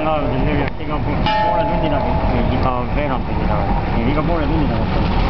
del lado del Devia, iga poole tundi tagasi, iga veerand tundi tagasi, iga poole tunni tagasi.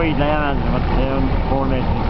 Friedland, wat ze voor